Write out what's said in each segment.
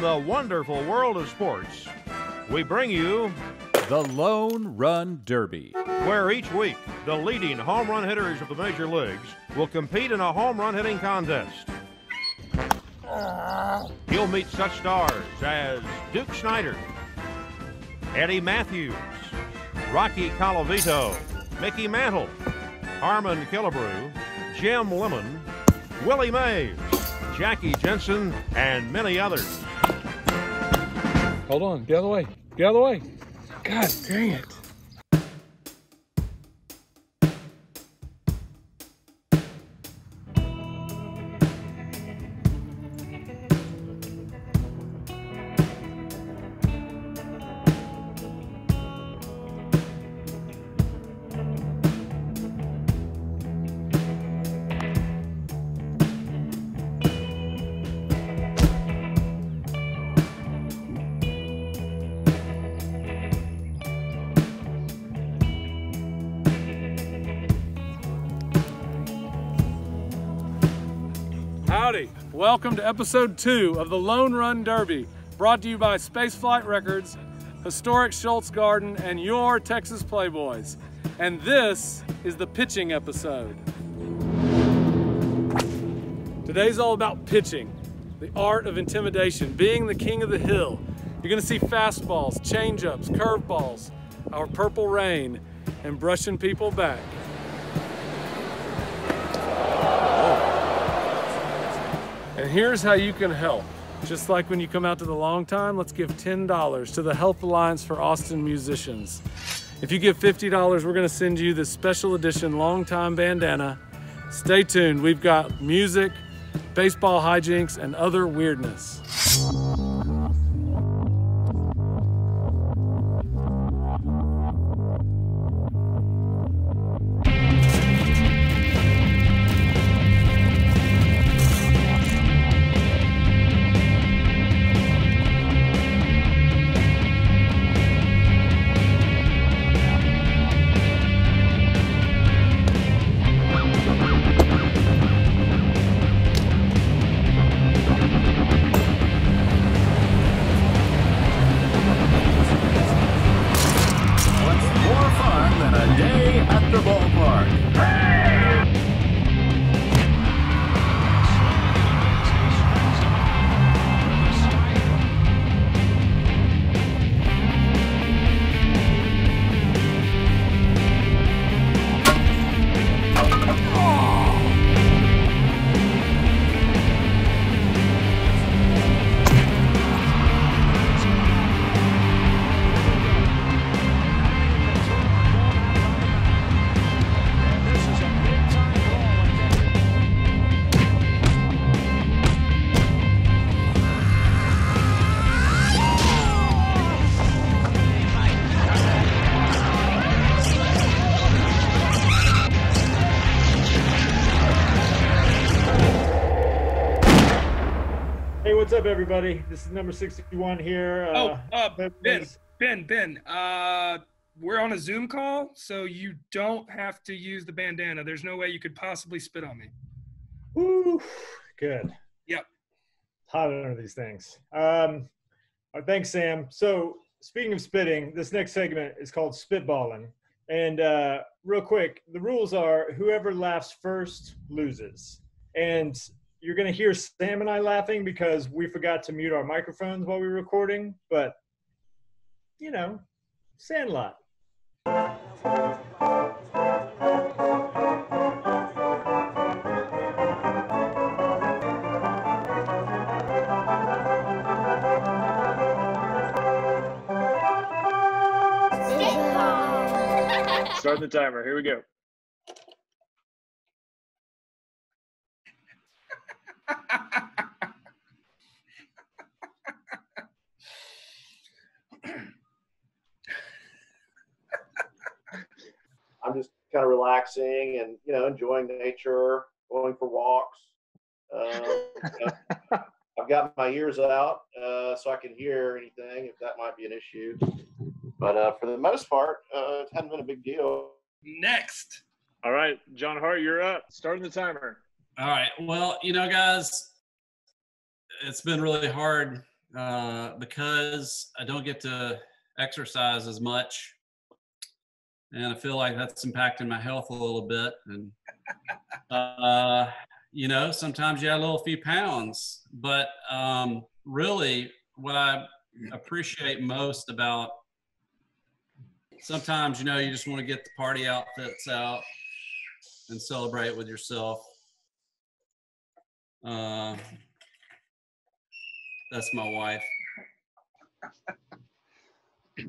From the wonderful world of sports, we bring you The Lone Run Derby. where each week the leading home run hitters of the major leagues will compete in a home run hitting contest. You'll meet such stars as Duke Snider, Eddie Mathews, Rocky Colavito, Mickey Mantle, Harmon Killebrew, Jim Lemon, Willie Mays, Jackie Jensen, and many others. Hold on. Get out of the way. Get out of the way. God dang it. Welcome to episode two of the Lone Run Derby, brought to you by Spaceflight Records, Historic Scholzgarten, and your Texas Playboys. And this is the pitching episode. Today's all about pitching, the art of intimidation, being the king of the hill. You're gonna see fastballs, changeups, curveballs, our purple rain, and brushing people back. And here's how you can help. Just like when you come out to the long time, let's give $10 to the Health Alliance for Austin musicians. If you give $50, we're gonna send you this special edition long time bandana. Stay tuned, we've got music, baseball hijinks, and other weirdness. Up, everybody? This is number 61 here. Oh, Uh, uh, Ben, Ben, Ben. Uh, we're on a Zoom call, so you don't have to use the bandana. There's no way you could possibly spit on me. Woo, good. Yep. Hot under these things. Um, uh, thanks, Sam. So, speaking of spitting, this next segment is called Spitballing. And uh, real quick, the rules are whoever laughs first loses. And you're going to hear Sam and I laughing because we forgot to mute our microphones while we were recording. But, you know, Sandlot. Start the timer. Here we go. I'm just kind of relaxing and you know enjoying nature, going for walks. Um, you know, I've got my ears out uh, so I can hear anything if that might be an issue. But uh, for the most part, uh, it hasn't been a big deal. Next. All right, John Hart, you're up. Starting the timer. All right. Well, you know, guys, it's been really hard uh, because I don't get to exercise as much. And I feel like that's impacting my health a little bit. And, uh, you know, sometimes you add a little few pounds. But um, really, what I appreciate most about sometimes, you know, you just want to get the party outfits out and celebrate with yourself. Uh, that's my wife.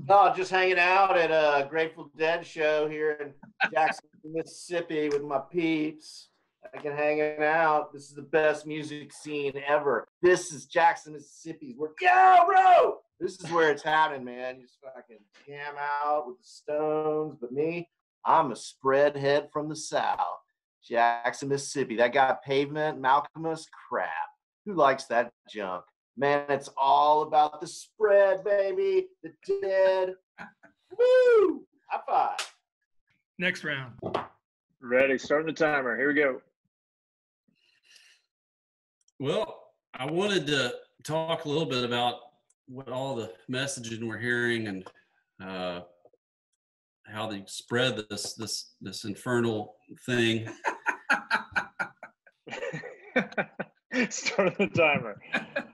No, just hanging out at a Grateful Dead show here in Jackson, Mississippi with my peeps. I can hanging out. This is the best music scene ever. This is Jackson, Mississippi. We're yo, bro. This is where it's happening, man. You just fucking jam out with the Stones. But me, I'm a spreadhead from the South, Jackson, Mississippi. That guy Pavement, Malkmus, crap. Who likes that junk? Man, it's all about the spread, baby. The dead. Woo! High five. Next round. Ready, starting the timer. Here we go. Well, I wanted to talk a little bit about what all the messaging we're hearing and uh, how they spread this this this infernal thing. Start the timer.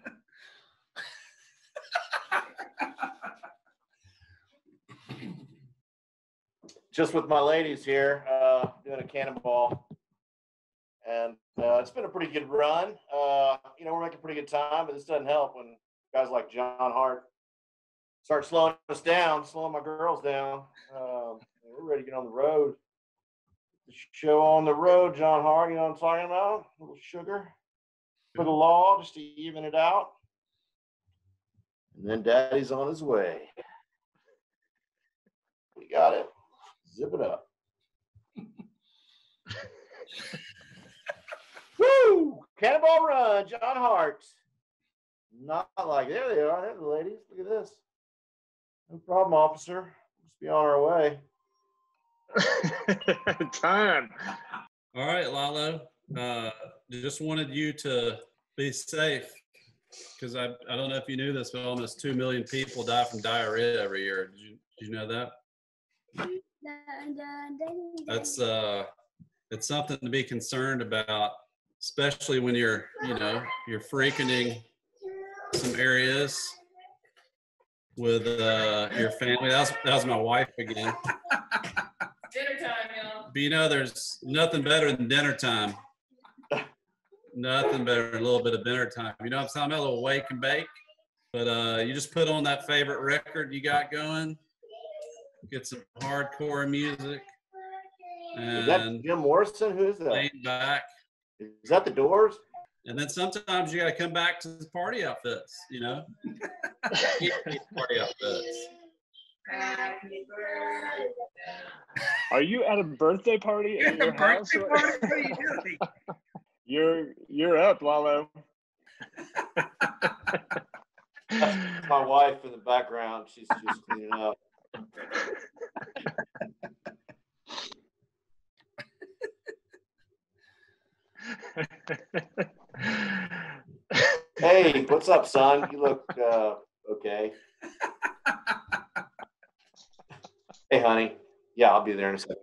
Just with my ladies here, uh, doing a cannonball. And uh, it's been a pretty good run. Uh, you know, we're making pretty good time, but this doesn't help when guys like John Hart start slowing us down, slowing my girls down. Um, we're ready to get on the road. The show on the road, John Hart, you know what I'm talking about? A little sugar for the law, just to even it out. And then daddy's on his way. We got it. Zip it up. Woo! Cannonball Run, John Hart. Not like there they are. There's the ladies. Look at this. No problem, officer. Let's be on our way. Time. All right, Lalo. Uh, just wanted you to be safe because I, I don't know if you knew this, but almost 2 million people die from diarrhea every year. Did you, did you know that? That's uh, it's something to be concerned about, especially when you're, you know, you're freaking some areas with uh, your family. That was, that was my wife again. Dinner time, y'all. But you know, there's nothing better than dinner time. Nothing better than a little bit of dinner time. You know what I'm talking about? A little wake and bake. But uh, you just put on that favorite record you got going, get some hardcore music, Is that Jim Morrison? Who is that? lean back. Is that the Doors? And then sometimes you got to come back to the party outfits, you know? Party outfits. Are you at a birthday party at your house? Birthday party? What are you doing? You're you're up, Lalo. My wife in the background. She's just cleaning up. Hey, what's up, son? You look uh, okay. Hey, honey. Yeah, I'll be there in a second.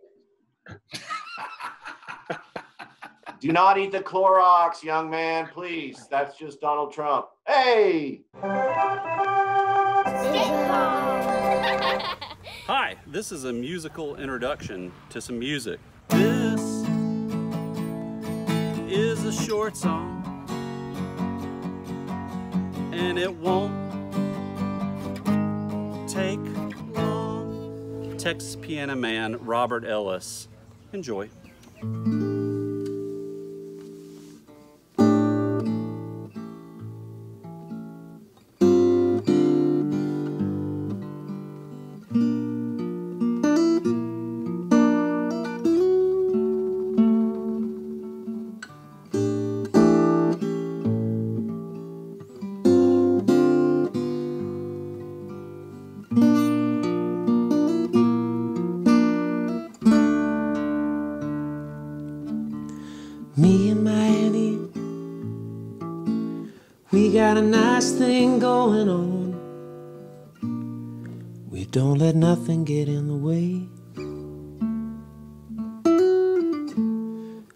Do not eat the Clorox, young man, please. That's just Donald Trump. Hey! Hi, this is a musical introduction to some music. This is a short song, and it won't take long. Texas piano man Robert Ellis. Enjoy. Nice thing going on. We don't let nothing get in the way.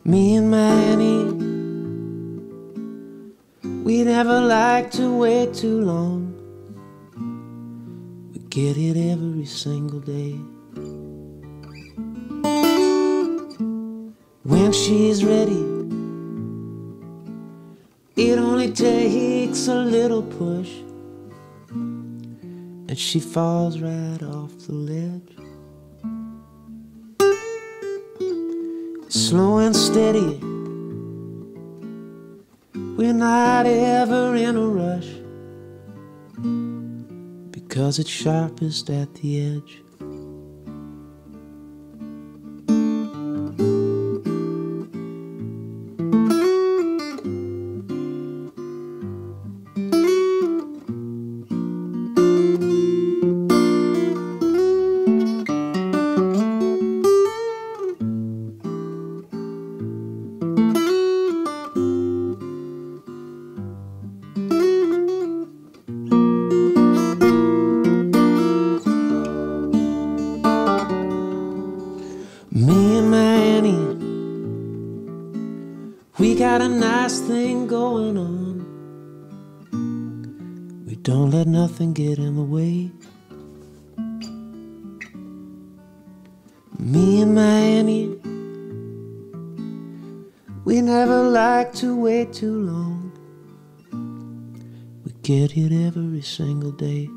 Me and my Annie, we never like to wait too long. Push, and she falls right off the ledge. Slow and steady, we're not ever in a rush because it's sharpest at the edge. Get in the way. Me and my Annie, we never like to wait too long. We get it every single day.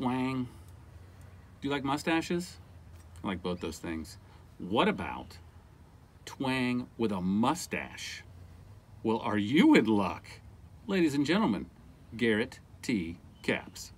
Twang? Do you like mustaches? I like both those things. What about twang with a mustache? Well, are you in luck? Ladies and gentlemen, Garrett T. Capps.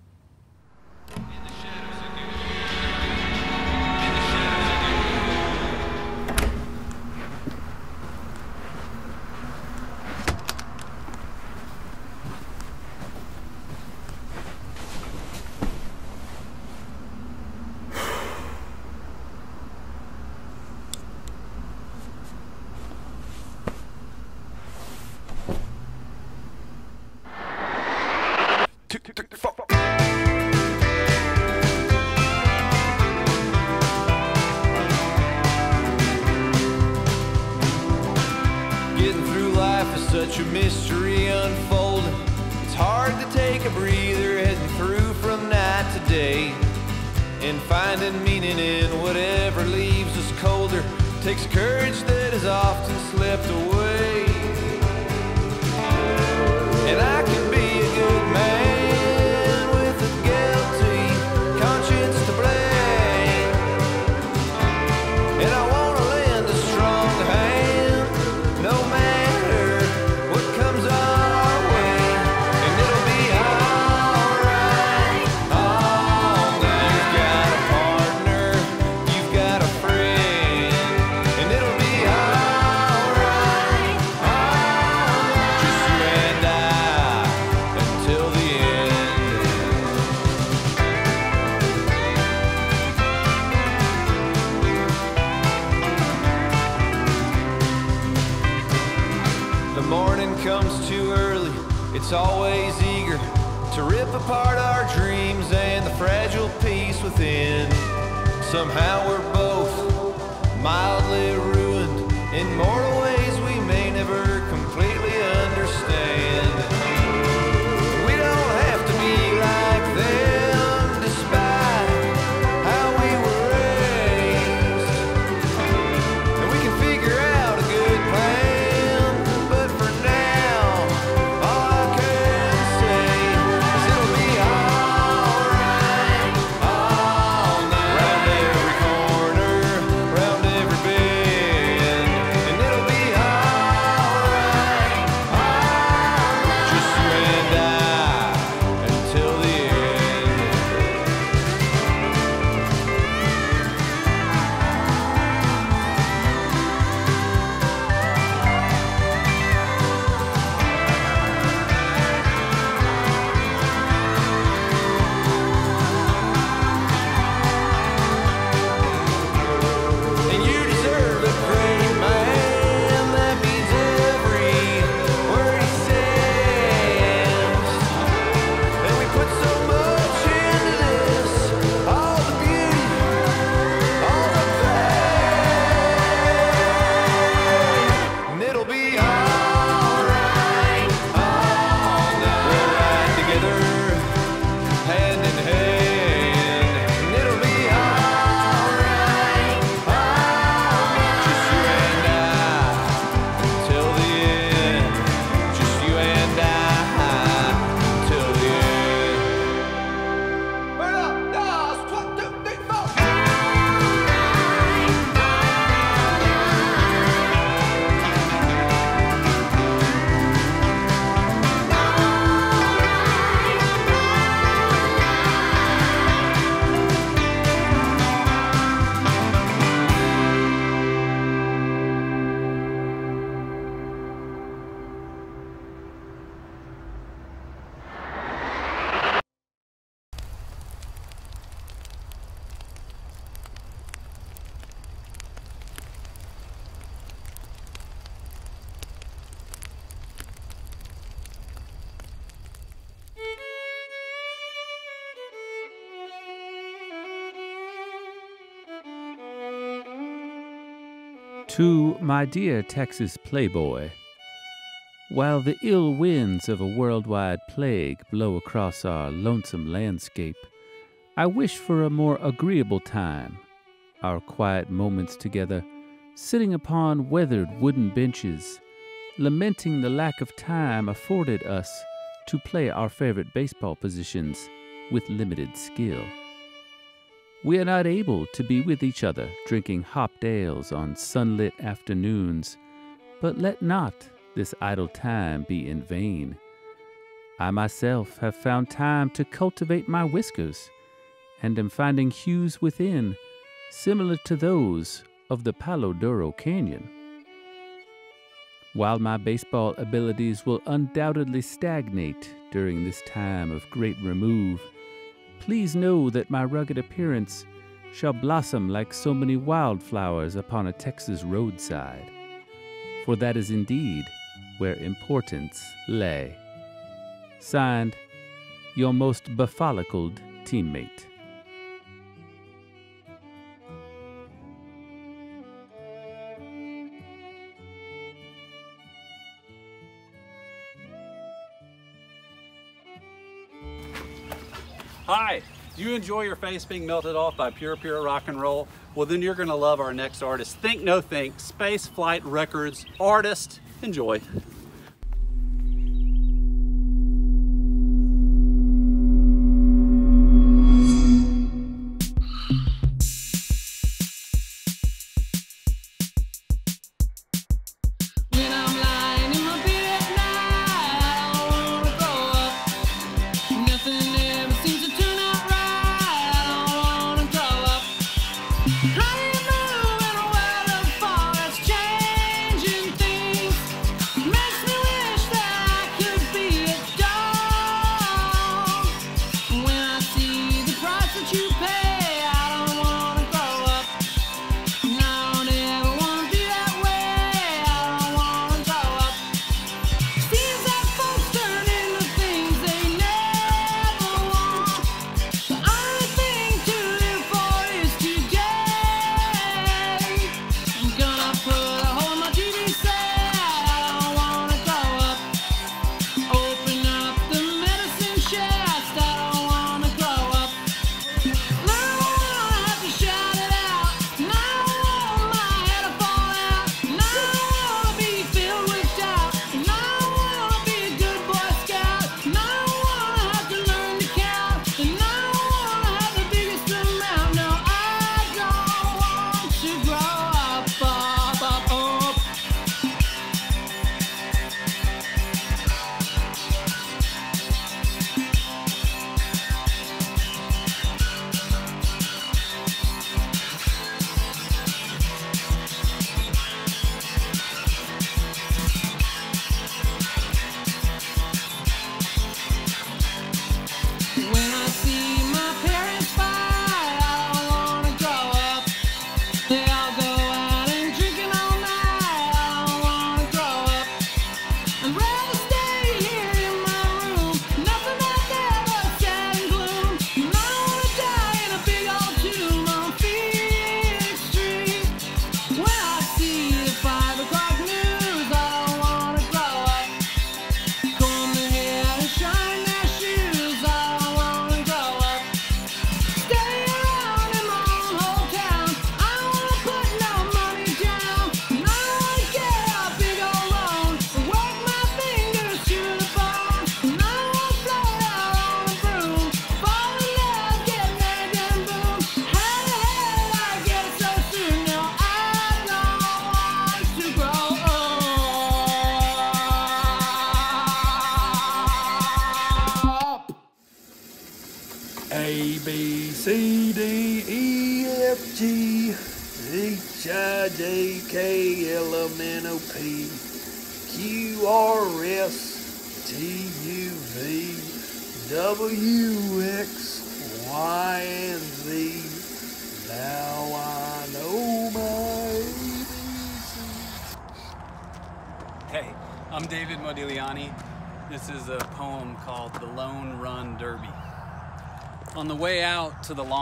To my dear Texas Playboy, while the ill winds of a worldwide plague blow across our lonesome landscape, I wish for a more agreeable time, our quiet moments together, sitting upon weathered wooden benches, lamenting the lack of time afforded us to play our favorite baseball positions with limited skill. We are not able to be with each other drinking hopped ales on sunlit afternoons, but let not this idle time be in vain. I myself have found time to cultivate my whiskers, and am finding hues within similar to those of the Palo Duro Canyon. While my baseball abilities will undoubtedly stagnate during this time of great remove, please know that my rugged appearance shall blossom like so many wildflowers upon a Texas roadside. For that is indeed where importance lay. Signed, your most befollicled teammate. You enjoy your face being melted off by pure, pure rock and roll? Well, then you're gonna love our next artist. Think No Think, Spaceflight Records artist. Enjoy.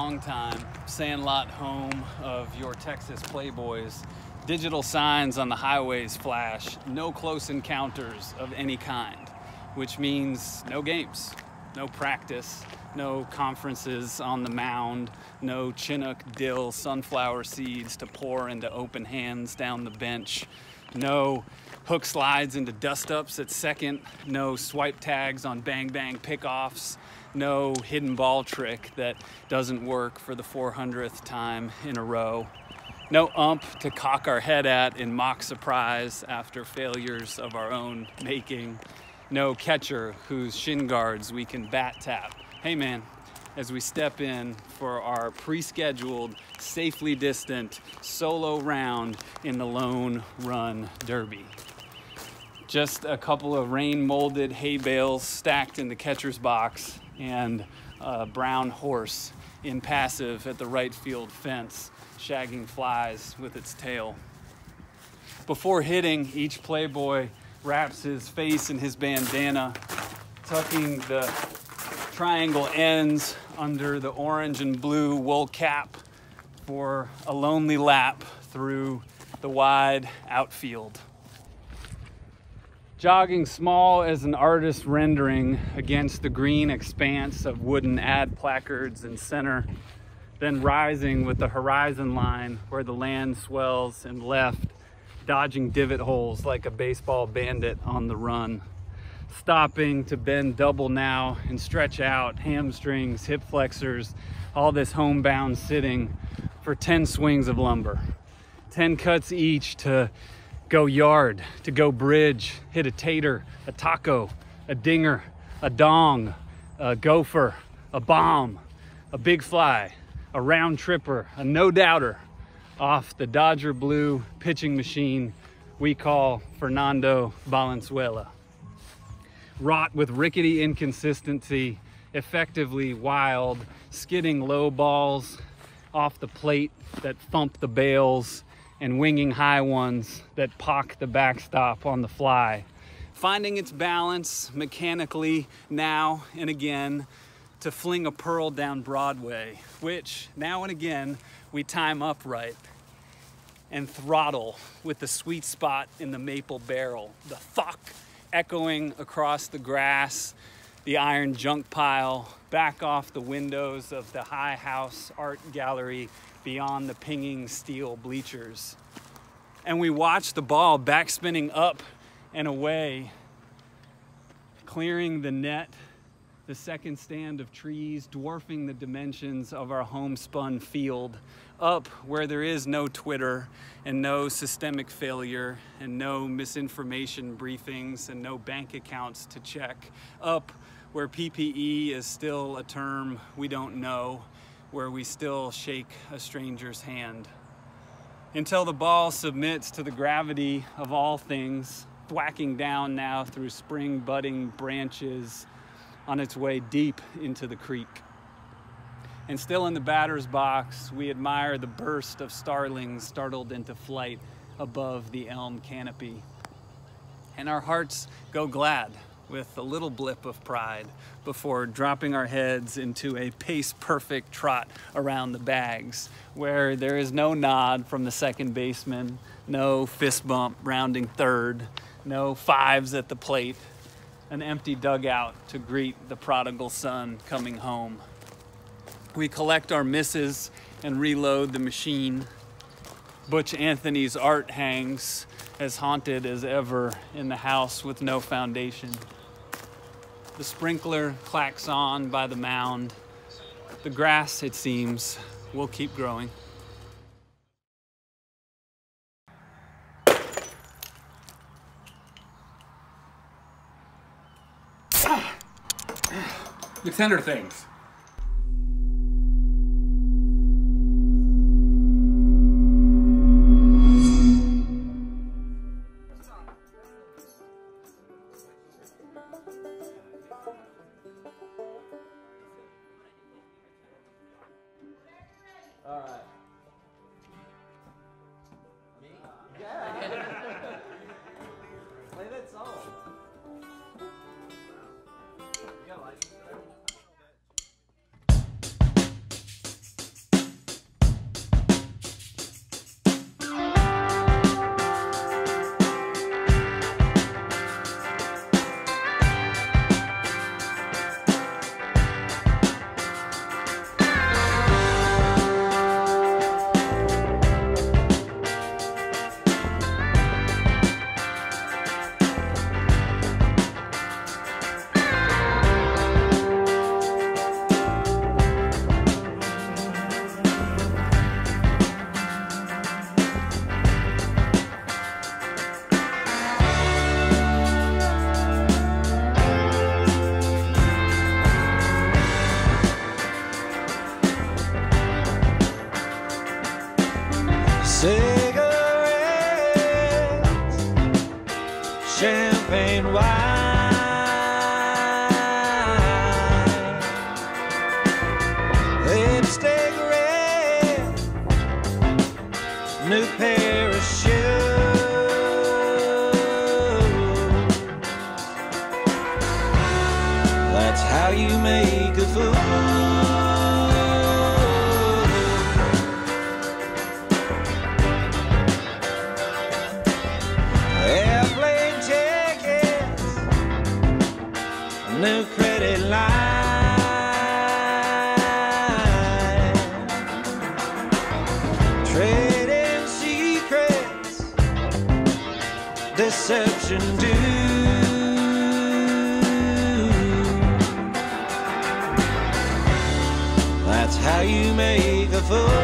Out long-time sandlot home of your Texas Playboys, digital signs on the highways flash, no close encounters of any kind, which means no games, no practice, no conferences on the mound, no Chinook dill sunflower seeds to pour into open hands down the bench, no hook slides into dust ups at second, no swipe tags on bang bang pickoffs, no hidden ball trick that doesn't work for the 400th time in a row. No ump to cock our head at in mock surprise after failures of our own making. No catcher whose shin guards we can bat tap. Hey man, as we step in for our pre scheduled, safely distant solo round in the Lone Run Derby. Just a couple of rain molded hay bales stacked in the catcher's box and a brown horse impassive at the right field fence, shagging flies with its tail. Before hitting, each Playboy wraps his face in his bandana, tucking the triangle ends under the orange and blue wool cap for a lonely lap through the wide outfield. jogging small as an artist rendering against the green expanse of wooden ad placards in center, then rising with the horizon line where the land swells and left, dodging divot holes like a baseball bandit on the run. Stopping to bend double now and stretch out hamstrings, hip flexors, all this homebound sitting for 10 swings of lumber. 10 cuts each to go yard, to go bridge, hit a tater, a taco, a dinger, a dong, a gopher, a bomb, a big fly, a round tripper, a no doubter off the Dodger Blue pitching machine we call Fernando Valenzuela. Wrought with rickety inconsistency, effectively wild, skidding low balls off the plate that thump the bales and winging high ones that pock the backstop on the fly. Finding its balance mechanically now and again to fling a pearl down Broadway, which now and again we time upright and throttle with the sweet spot in the maple barrel, the fuck echoing across the grass, the iron junk pile, back off the windows of the high house art gallery beyond the pinging steel bleachers. And we watch the ball backspinning up and away, clearing the net, the second stand of trees, dwarfing the dimensions of our homespun field, up where there is no Twitter and no systemic failure and no misinformation briefings and no bank accounts to check, up where PPE is still a term we don't know where we still shake a stranger's hand. Until the ball submits to the gravity of all things, thwacking down now through spring budding branches on its way deep into the creek. And still in the batter's box, we admire the burst of starlings startled into flight above the elm canopy. And our hearts go glad with a little blip of pride before dropping our heads into a pace perfect trot around the bags, where there is no nod from the second baseman, no fist bump rounding third, no fives at the plate, an empty dugout to greet the prodigal son coming home. We collect our misses and reload the machine. Butch Anthony's art hangs as haunted as ever in the house with no foundation. The sprinkler clacks on by the mound. The grass, it seems, will keep growing. The tender things. Champagne wine, make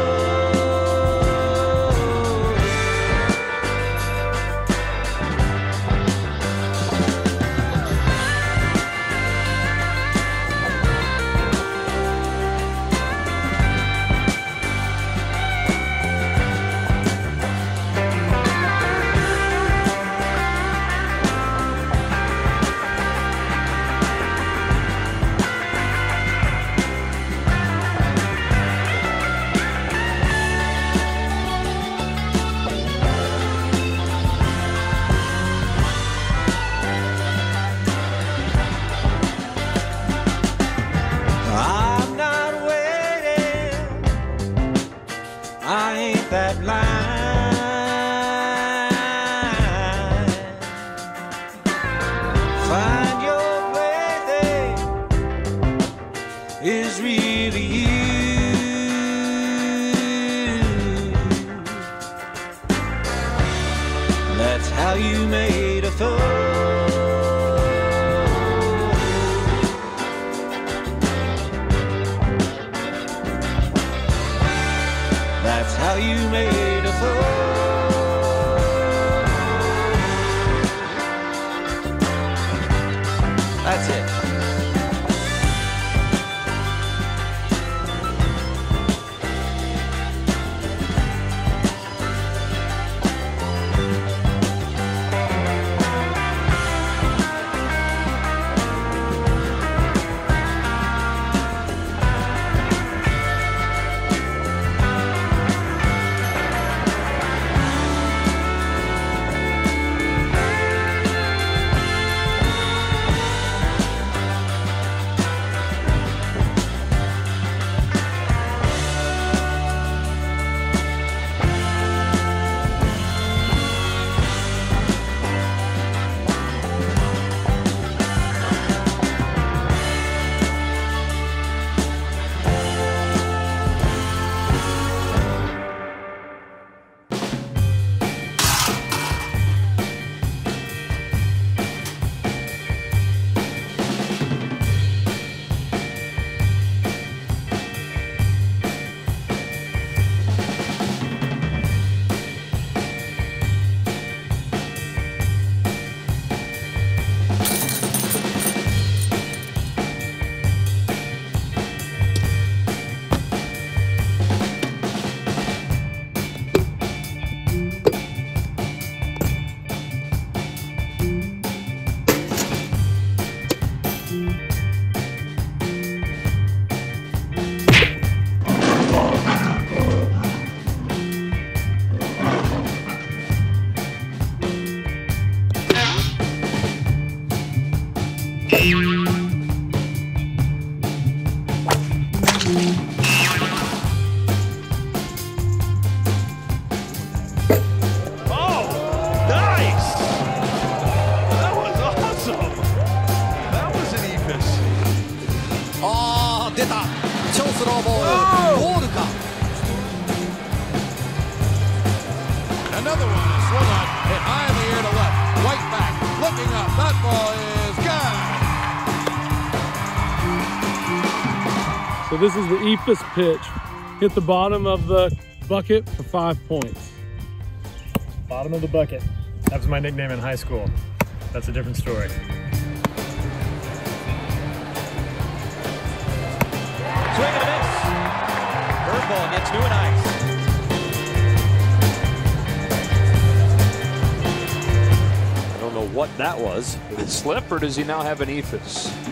is really you. That's how you made a fool. So this is the Eephus pitch. Hit the bottom of the bucket for five points. Bottom of the bucket. That was my nickname in high school. That's a different story. Swing and a miss. Curveball gets new and ice. I don't know what that was. Did it slip or does he now have an eephus?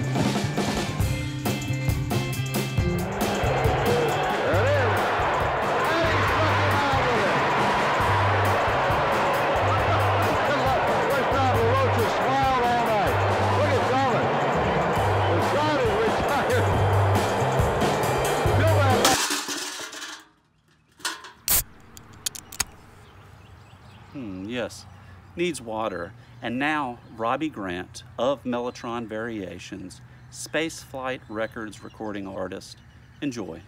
Needs water. And now, Robby Grant of Mellotron Variations, Spaceflight Records recording artist. Enjoy.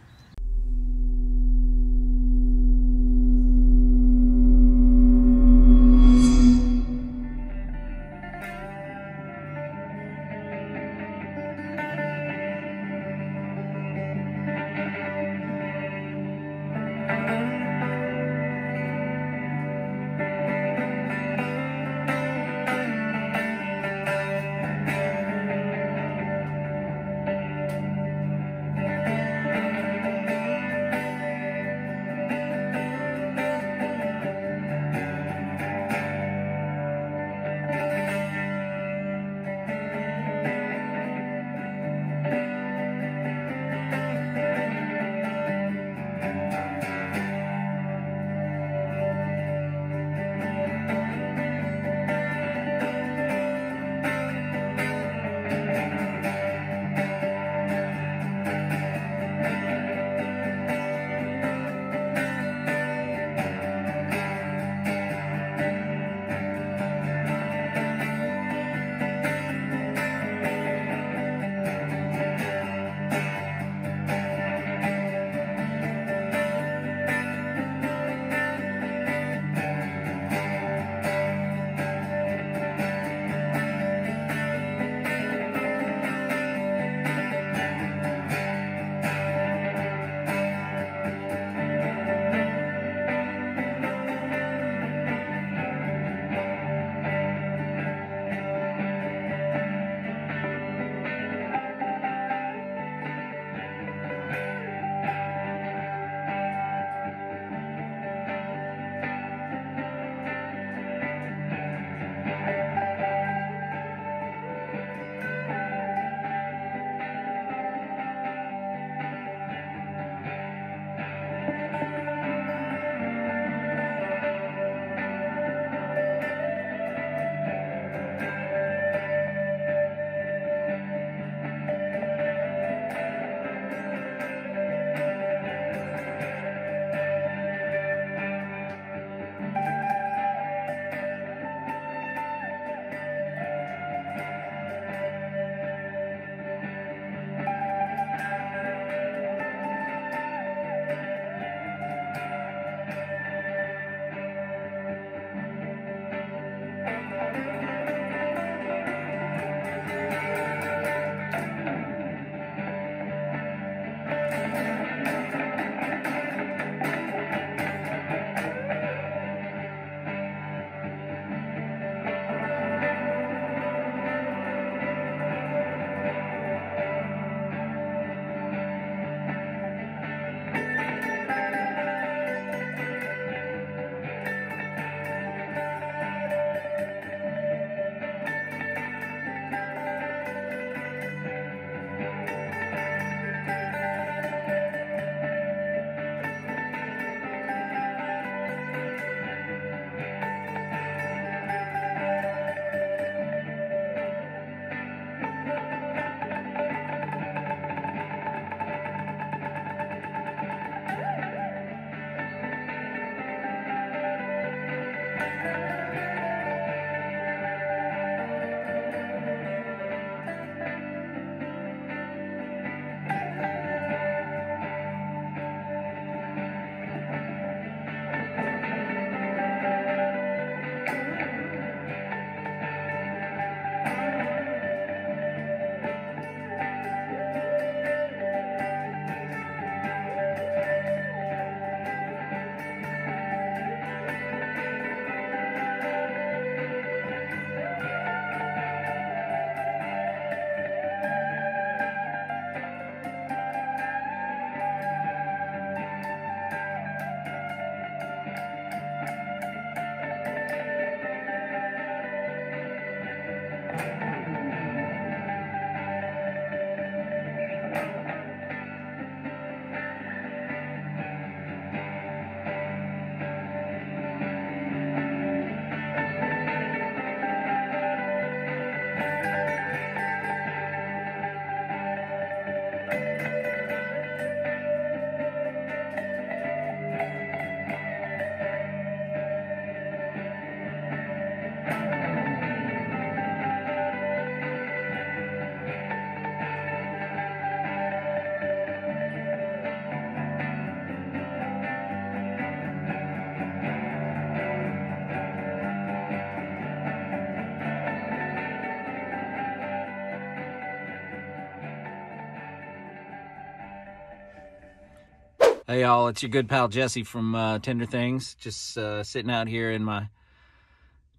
Hey, y'all, it's your good pal Jesse from uh, Tender Things. Just uh, sitting out here in my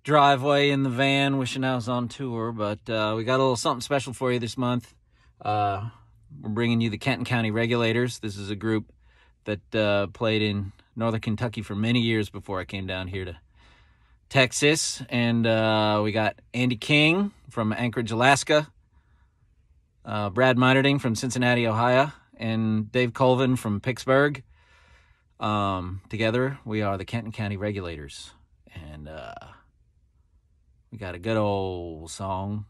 driveway in the van, wishing I was on tour. But uh, we got a little something special for you this month. Uh, we're bringing you the Kenton County Regulators. This is a group that uh, played in Northern Kentucky for many years before I came down here to Texas. And uh, we got Andy King from Anchorage, Alaska, Brad Minerding from Cincinnati, Ohio, and Dave Colvin from Pittsburgh. Um, together, we are the Kenton County Regulators. And uh, we got a good old song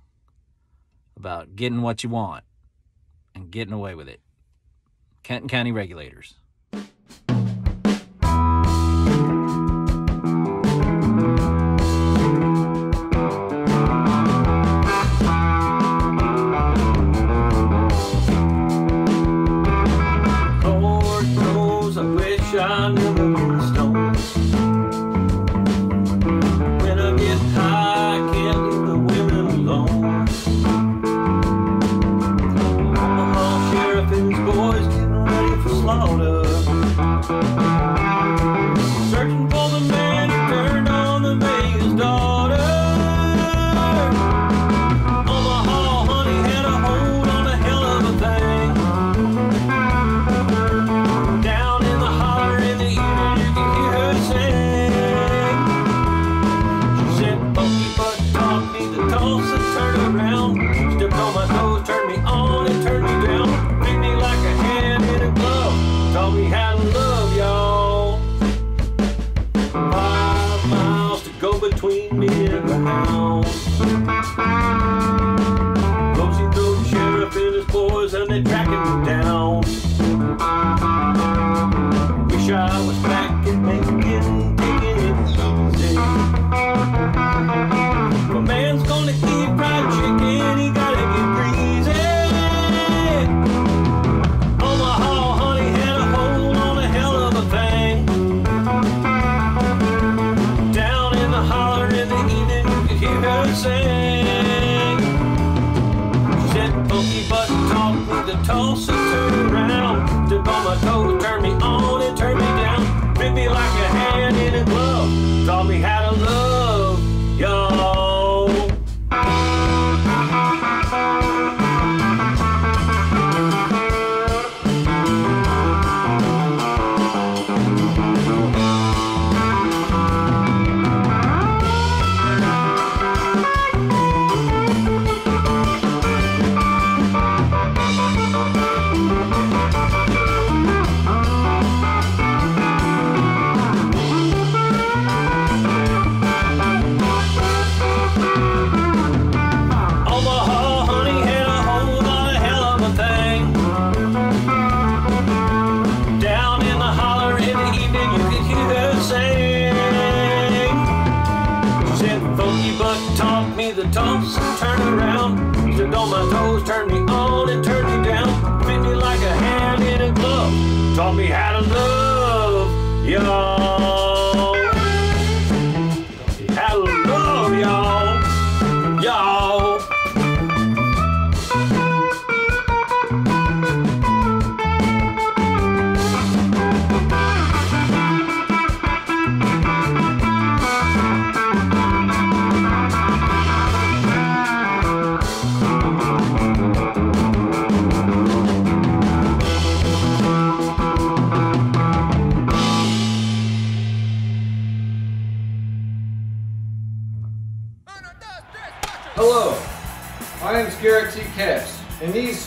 about getting what you want and getting away with it. Kenton County Regulators.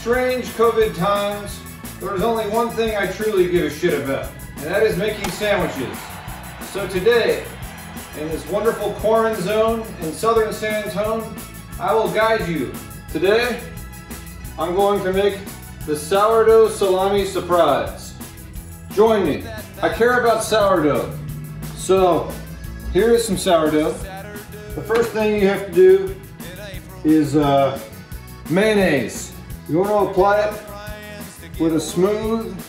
Strange COVID times, there is only one thing I truly give a shit about, and that is making sandwiches. So today, in this wonderful quarantine zone in southern San Antonio, I will guide you. Today, I'm going to make the sourdough salami surprise. Join me. I care about sourdough. So, here is some sourdough. The first thing you have to do is uh, mayonnaise. You want to apply it with a smooth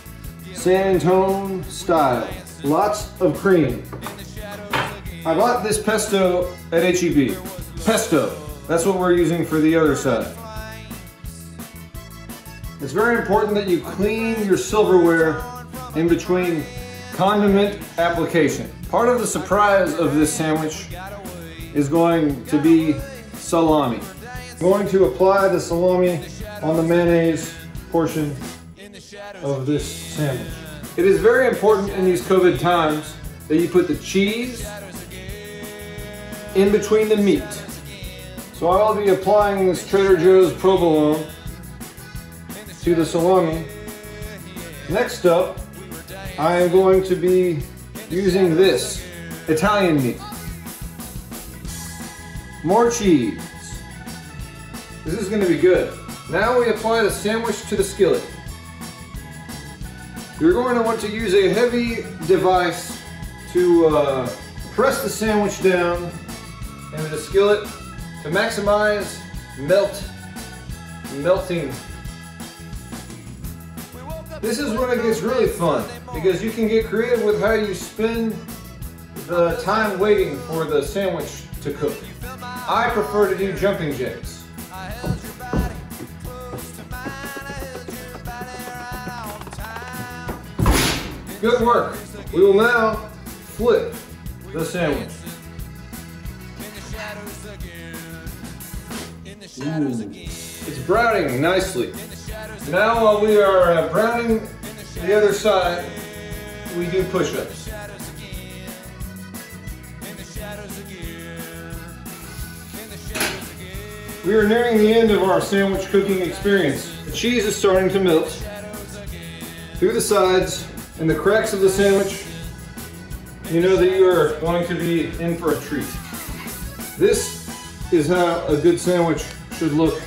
San Antone style. Lots of cream. I bought this pesto at HEB. Pesto. That's what we're using for the other side. It's very important that you clean your silverware in between condiment application. Part of the surprise of this sandwich is going to be salami. I'm going to apply the salami on the mayonnaise portion of this sandwich. It is very important in these COVID times that you put the cheese in between the meat. So I'll be applying this Trader Joe's provolone to the salami. Next up, I am going to be using this Italian meat. More cheese. This is gonna be good. Now we apply the sandwich to the skillet. You're going to want to use a heavy device to uh, press the sandwich down into the skillet to maximize melt melting. This is when it gets really fun because you can get creative with how you spend the time waiting for the sandwich to cook. I prefer to do jumping jacks. Good work. We will now flip the sandwich. Ooh, it's browning nicely. Now while we are uh, browning the other side, we do push-ups. We are nearing the end of our sandwich cooking experience. The cheese is starting to melt through the sides and the cracks of the sandwich. You know that you are going to be in for a treat. This is how a good sandwich should look.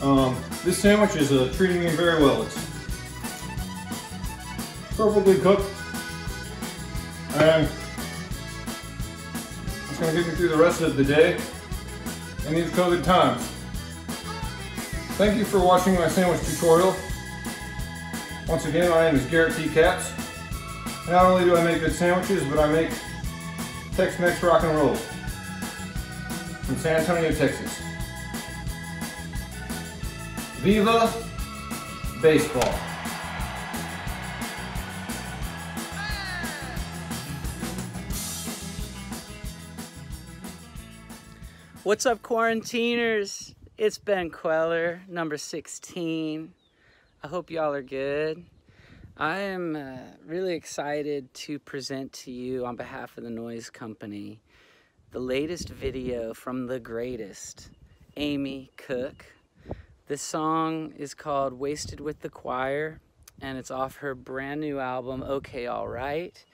Um, this sandwich is uh, treating me very well. It's perfectly cooked. And it's going to get me through the rest of the day in these COVID times. Thank you for watching my sandwich tutorial. Once again, my name is Garrett T. Capps. Not only do I make good sandwiches, but I make Tex-Mex rock and roll from San Antonio, Texas. Viva baseball. What's up, quarantiners? It's Ben Kweller, number 16. I hope y'all are good. I am uh, really excited to present to you, on behalf of the Noise Company, the latest video from the greatest, Amy Cook. This song is called Wasted with the Choir, and it's off her brand new album, Okay Alright,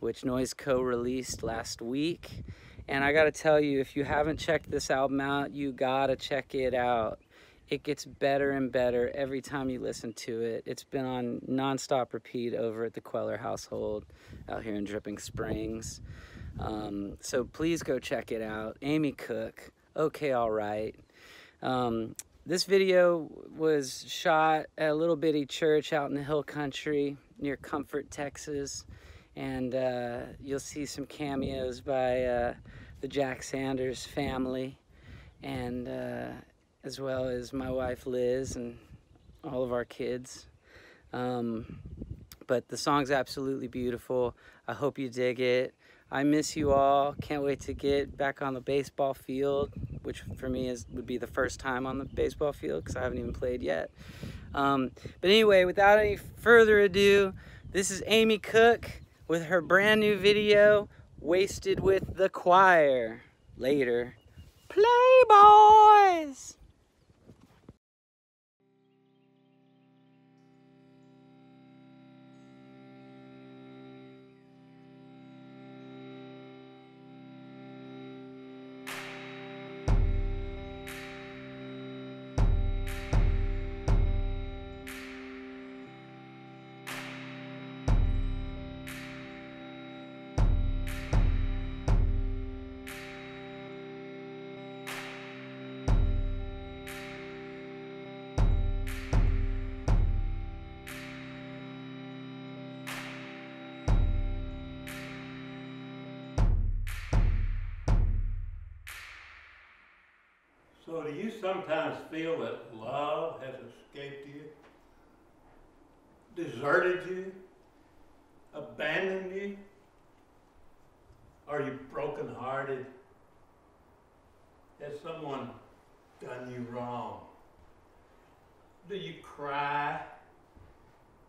which Noise Co released last week. And I gotta tell you, if you haven't checked this album out, you gotta check it out. It gets better and better every time you listen to it. It's been on nonstop repeat over at the Kweller household out here in Dripping Springs. Um, so please go check it out. Amy Cook, okay, all right. Um, this video was shot at a little bitty church out in the hill country near Comfort, Texas and uh, you'll see some cameos by uh, the Jack Sanders family, and uh, as well as my wife Liz and all of our kids. Um, but the song's absolutely beautiful. I hope you dig it. I miss you all. Can't wait to get back on the baseball field, which for me is would be the first time on the baseball field because I haven't even played yet. Um, but anyway, without any further ado, this is Amy Cook with her brand new video, Wasted with the Choir. Later. Playboys! Do you sometimes feel that love has escaped you? deserted you, abandoned you? Are you brokenhearted? Has someone done you wrong? Do you cry?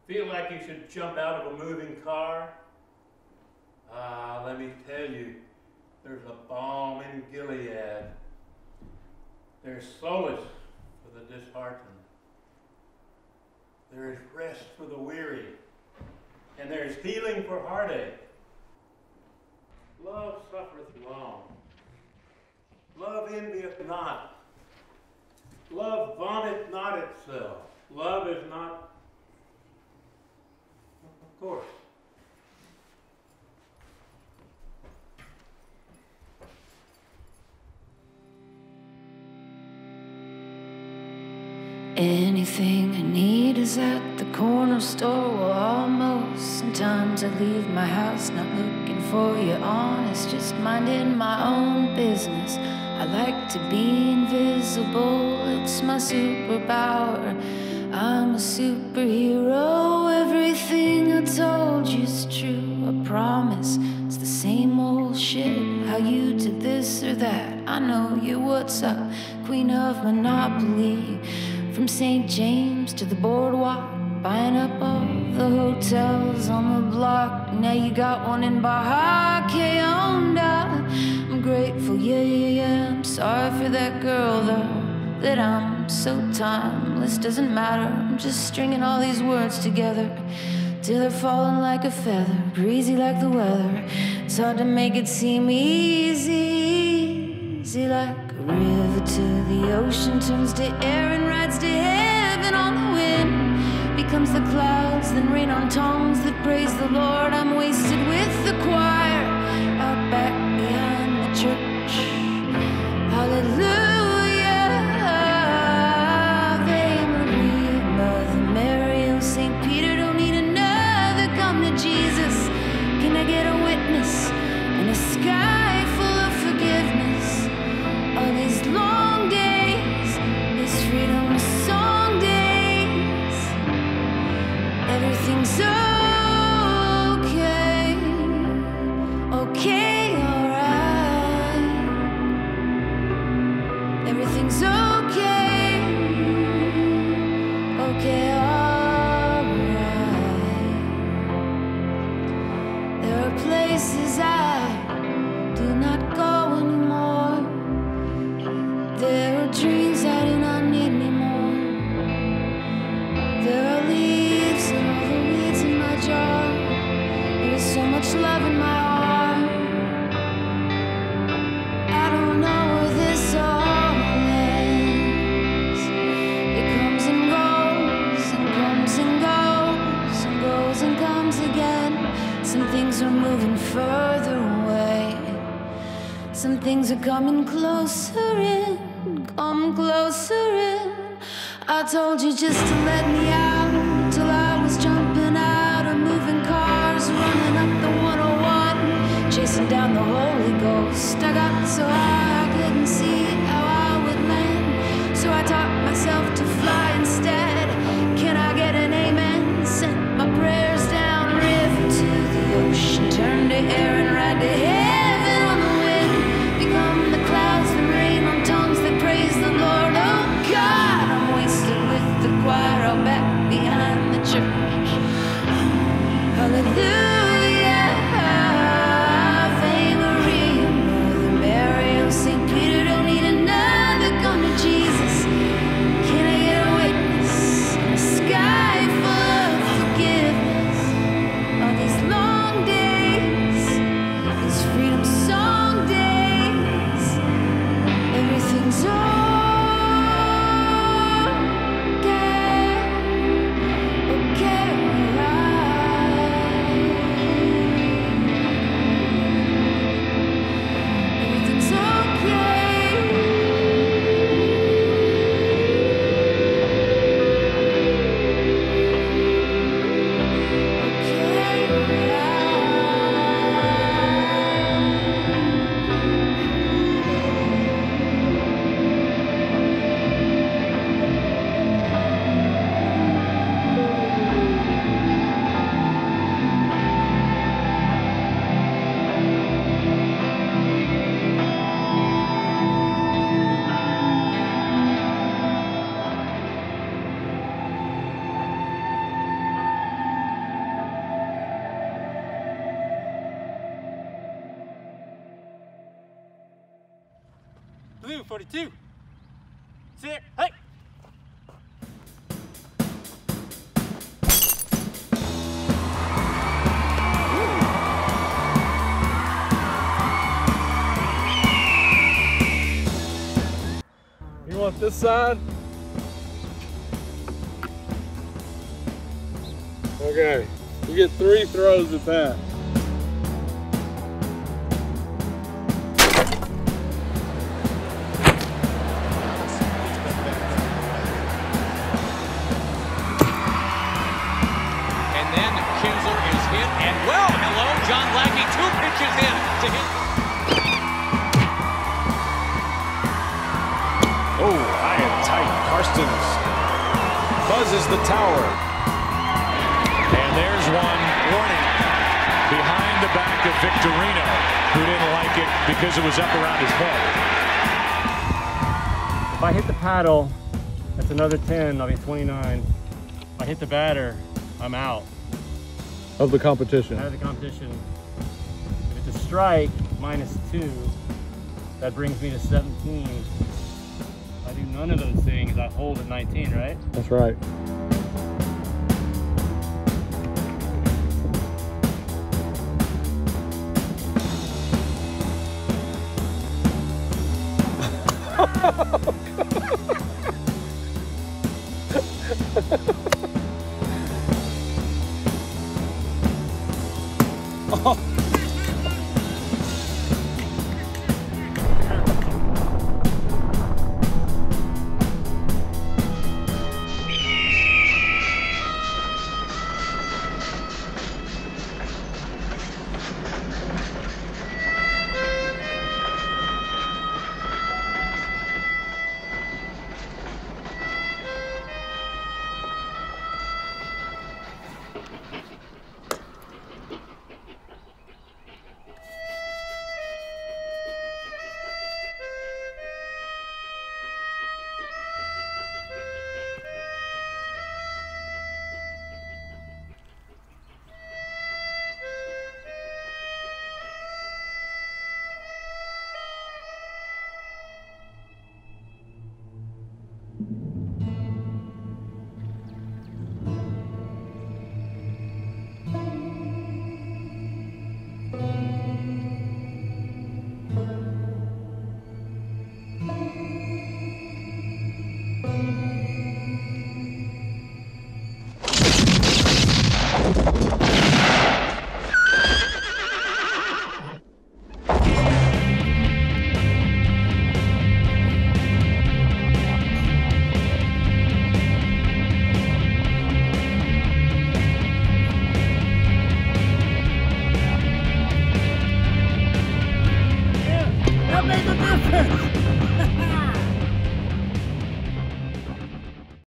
Feel like you should jump out of a moving car? Ah, let me tell you, there's a balm in Gilead. There's solace for the disheartened. There is rest for the weary. And there is healing for heartache. Love suffereth long. Love envieth not. Love vaunteth not itself. Love is not. Of course. Anything I need is at the corner store, well, almost. Sometimes I leave my house not looking for you, honest, just minding my own business. I like to be invisible, it's my superpower. I'm a superhero, everything I told you's true. I promise it's the same old shit. How you did this or that, I know you. What's up, queen of Monopoly? From St. James to the boardwalk, buying up all the hotels on the block. Now you got one in Baja Cayonda. I'm grateful, yeah, yeah, yeah. I'm sorry for that girl, though, that I'm so timeless. Doesn't matter, I'm just stringing all these words together. Till they're falling like a feather, breezy like the weather. It's hard to make it seem easy, easy like a river to the ocean turns to air and rides to heaven on the wind. Becomes the clouds, then rain on tongues that praise the Lord. I'm wasted with the choir coming closer in, come closer in. I told you just to let me out till I was jumping out of moving cars, running up the 101, chasing down the Holy Ghost. I got so high I couldn't see how I would land, so I taught myself to fly instead. Can I get an amen? Sent my prayers down river to the ocean, turned to air Hallelujah. 42. Sit. Hey. You want this side? Okay, you get three throws at that. Paddle, that's another 10, I'll be 29. If I hit the batter, I'm out. Of the competition. Out of the competition. If it's a strike, minus two, that brings me to 17. I do none of those things, I hold at 19, right? That's right.